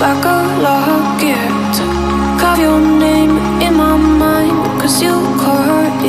like a locket. Carve your name in my mind, cause you caught it.